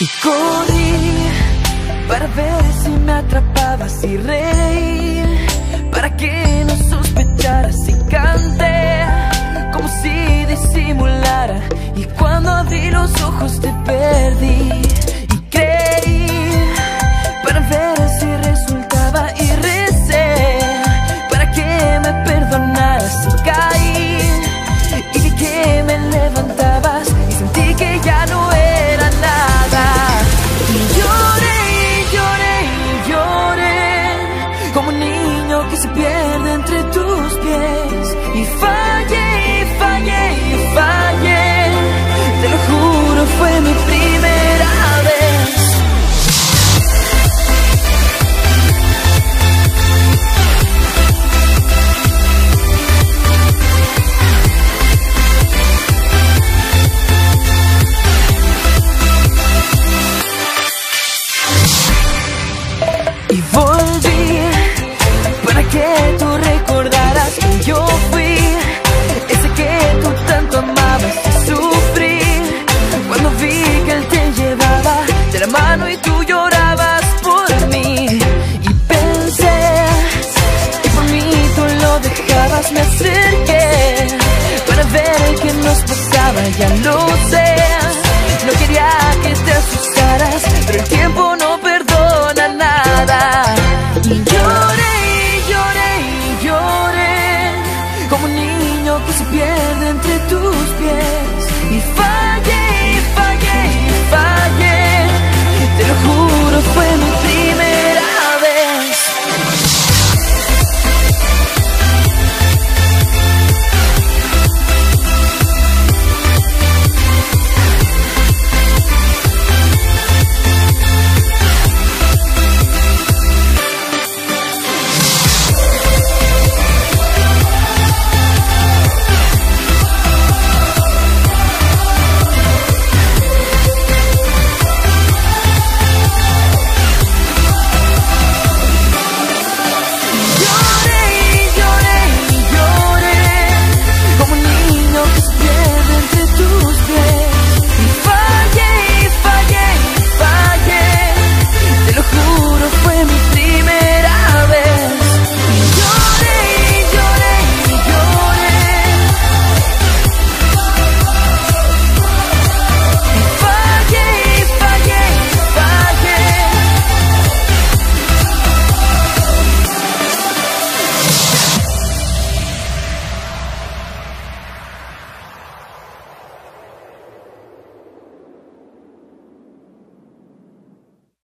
Y corrí para ver si me atrapabas y reí para que no sospecharas y canté como si disimulara. Y cuando abrí los ojos te perdí disappear que tú recordaras que yo fui. Ese que tú tanto amabas y sufrí. Cuando vi que él te llevaba de la mano y tú llorabas por mí. Y pensé que por mí tú lo dejabas. Me acerqué para ver qué nos pasaba. Ya lo